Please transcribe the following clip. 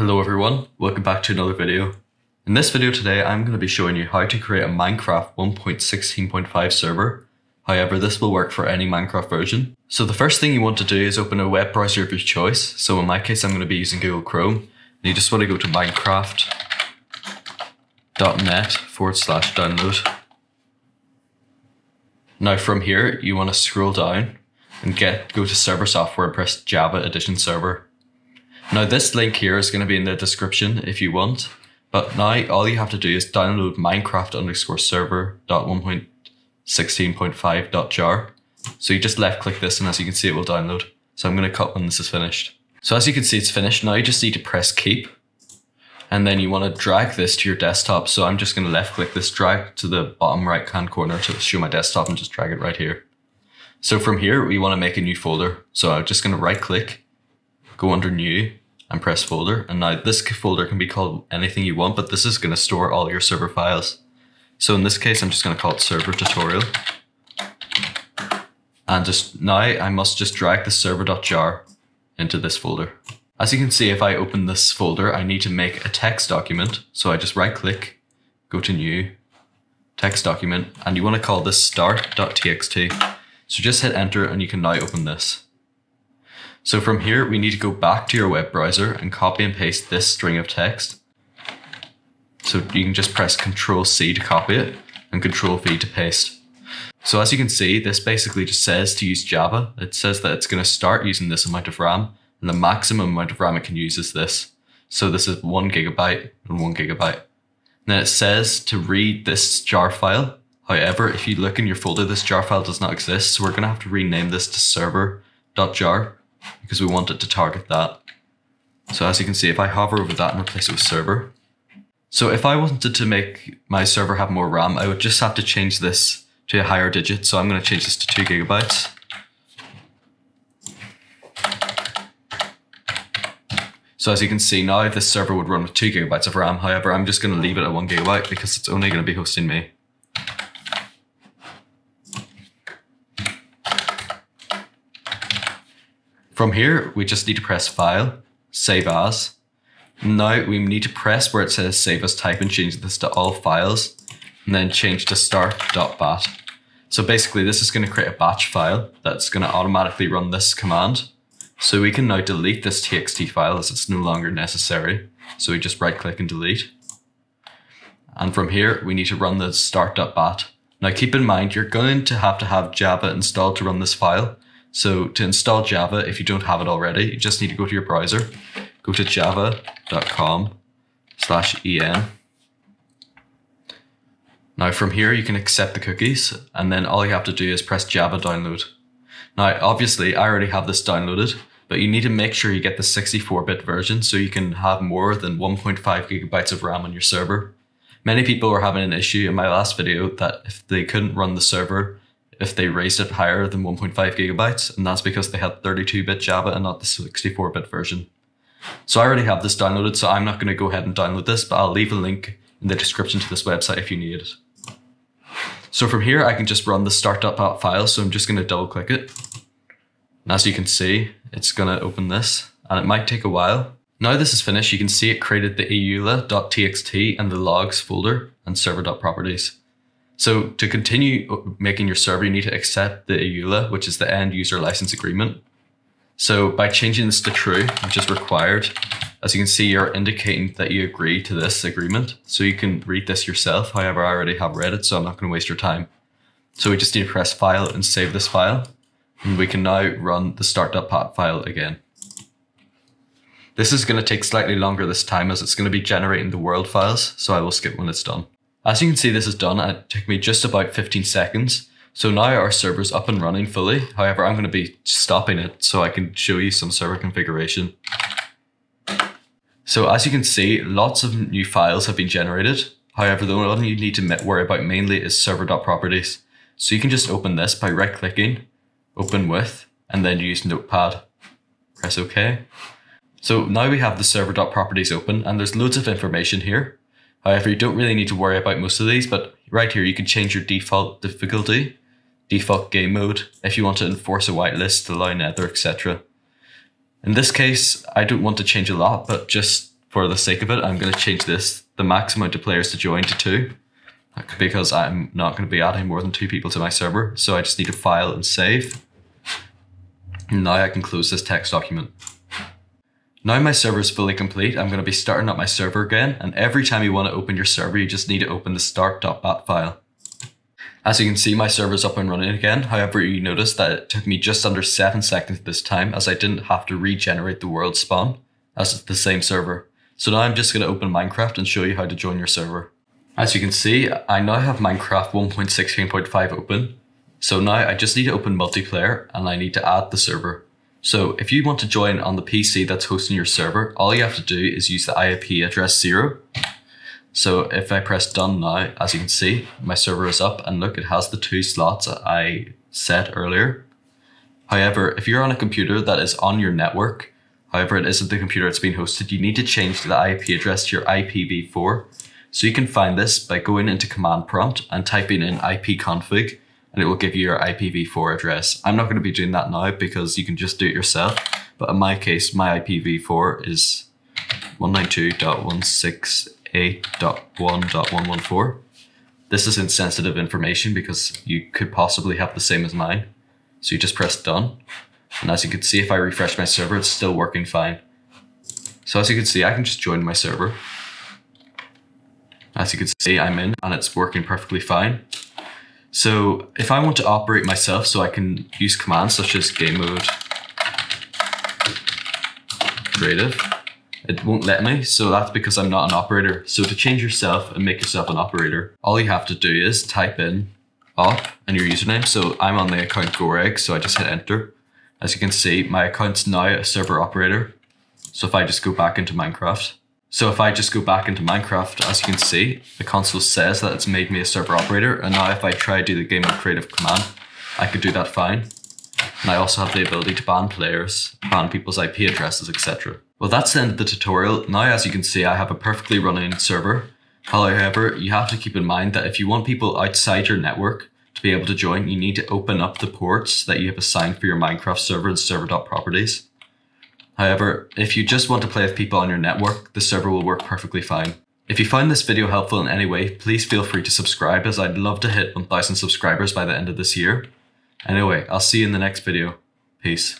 Hello everyone, welcome back to another video. In this video today, I'm going to be showing you how to create a Minecraft 1.16.5 server. However, this will work for any Minecraft version. So the first thing you want to do is open a web browser of your choice. So in my case, I'm going to be using Google Chrome. And you just want to go to minecraft.net forward slash download. Now from here, you want to scroll down and get go to server software and press Java Edition Server. Now this link here is going to be in the description if you want, but now all you have to do is download minecraft underscore server dot 1.16.5 dot jar. So you just left click this and as you can see it will download. So I'm going to cut when this is finished. So as you can see it's finished. Now you just need to press keep and then you want to drag this to your desktop. So I'm just going to left click this, drag to the bottom right hand corner to show my desktop and just drag it right here. So from here, we want to make a new folder. So I'm just going to right click, go under new and press folder. And now this folder can be called anything you want, but this is going to store all your server files. So in this case, I'm just going to call it server tutorial. And just now I must just drag the server.jar into this folder. As you can see, if I open this folder, I need to make a text document. So I just right click, go to new, text document, and you want to call this start.txt. So just hit enter and you can now open this. So from here, we need to go back to your web browser and copy and paste this string of text. So you can just press Control C to copy it and Control V to paste. So as you can see, this basically just says to use Java. It says that it's going to start using this amount of RAM and the maximum amount of RAM it can use is this. So this is one gigabyte and one gigabyte. Then it says to read this jar file. However, if you look in your folder, this jar file does not exist. So we're going to have to rename this to server.jar because we want it to target that. So as you can see, if I hover over that and replace it with server. So if I wanted to make my server have more RAM, I would just have to change this to a higher digit. So I'm going to change this to two gigabytes. So as you can see now, this server would run with two gigabytes of RAM. However, I'm just going to leave it at one gigabyte because it's only going to be hosting me. From here, we just need to press File, Save As. Now we need to press where it says Save As Type and change this to all files, and then change to start.bat. So basically this is going to create a batch file that's going to automatically run this command. So we can now delete this txt file as it's no longer necessary. So we just right click and delete. And from here, we need to run the start.bat. Now keep in mind, you're going to have to have Java installed to run this file. So to install Java, if you don't have it already, you just need to go to your browser, go to java.com slash en. Now from here, you can accept the cookies, and then all you have to do is press Java download. Now, obviously, I already have this downloaded, but you need to make sure you get the 64-bit version so you can have more than 1.5 gigabytes of RAM on your server. Many people were having an issue in my last video that if they couldn't run the server, if they raised it higher than 1.5 gigabytes, and that's because they had 32-bit Java and not the 64-bit version. So I already have this downloaded, so I'm not going to go ahead and download this, but I'll leave a link in the description to this website if you need it. So from here, I can just run the start.bat file, so I'm just going to double click it. And as you can see, it's going to open this, and it might take a while. Now this is finished, you can see it created the eula.txt and the logs folder and server.properties. So to continue making your server, you need to accept the EULA, which is the end user license agreement. So by changing this to true, which is required, as you can see, you're indicating that you agree to this agreement. So you can read this yourself. However, I already have read it, so I'm not going to waste your time. So we just need to press file and save this file. And we can now run the start.bat file again. This is going to take slightly longer this time as it's going to be generating the world files, so I will skip when it's done. As you can see, this is done and it took me just about 15 seconds. So now our server's up and running fully. However, I'm going to be stopping it so I can show you some server configuration. So as you can see, lots of new files have been generated. However, the one you need to worry about mainly is server.properties. So you can just open this by right clicking, open with, and then use notepad. Press OK. So now we have the server.properties open and there's loads of information here. However, you don't really need to worry about most of these, but right here you can change your default difficulty, default game mode, if you want to enforce a whitelist, allow nether, etc. In this case, I don't want to change a lot, but just for the sake of it, I'm going to change this, the max amount of players to join to two because I'm not going to be adding more than two people to my server. So I just need to file and save. Now I can close this text document. Now my server is fully complete, I'm going to be starting up my server again, and every time you want to open your server, you just need to open the start.bat file. As you can see, my server is up and running again. However, you notice that it took me just under 7 seconds this time as I didn't have to regenerate the world spawn as it's the same server. So now I'm just going to open Minecraft and show you how to join your server. As you can see, I now have Minecraft 1.16.5 open. So now I just need to open multiplayer and I need to add the server. So if you want to join on the PC that's hosting your server, all you have to do is use the IP address zero. So if I press done now, as you can see, my server is up and look, it has the two slots I set earlier. However, if you're on a computer that is on your network, however, it isn't the computer that's being hosted, you need to change the IP address to your IPv4. So you can find this by going into command prompt and typing in ipconfig and it will give you your IPv4 address. I'm not going to be doing that now because you can just do it yourself. But in my case, my IPv4 is 192.168.1.114. This is insensitive information because you could possibly have the same as mine. So you just press done. And as you can see, if I refresh my server, it's still working fine. So as you can see, I can just join my server. As you can see, I'm in and it's working perfectly fine. So if I want to operate myself, so I can use commands such as game mode, creative, it won't let me. So that's because I'm not an operator. So to change yourself and make yourself an operator, all you have to do is type in op and your username. So I'm on the account Goreg, so I just hit enter. As you can see, my account's now a server operator. So if I just go back into Minecraft, so if I just go back into Minecraft, as you can see, the console says that it's made me a server operator. And now if I try to do the game mode creative command, I could do that fine. And I also have the ability to ban players, ban people's IP addresses, etc. Well, that's the end of the tutorial. Now, as you can see, I have a perfectly running server. However, you have to keep in mind that if you want people outside your network to be able to join, you need to open up the ports that you have assigned for your Minecraft server in server.properties. However, if you just want to play with people on your network, the server will work perfectly fine. If you found this video helpful in any way, please feel free to subscribe as I'd love to hit 1000 subscribers by the end of this year. Anyway, I'll see you in the next video. Peace.